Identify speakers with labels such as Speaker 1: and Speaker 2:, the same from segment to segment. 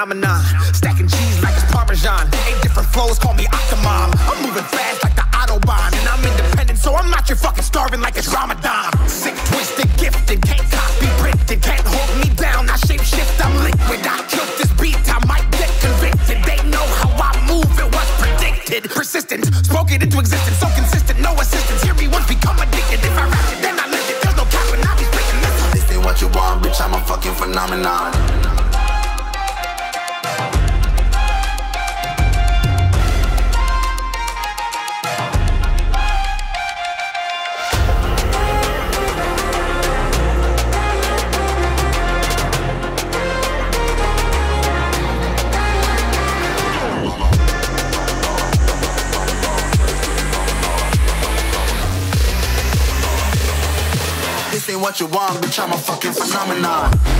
Speaker 1: phenomenon. Stacking cheese like it's Parmesan. Eight different flows, call me I'm I'm
Speaker 2: a fucking phenomenon.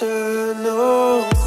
Speaker 3: clocks